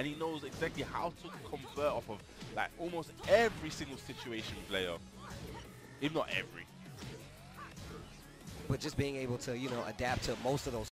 and he knows exactly how to convert off of like almost every single situation player, if not every. But just being able to, you know, adapt to most of those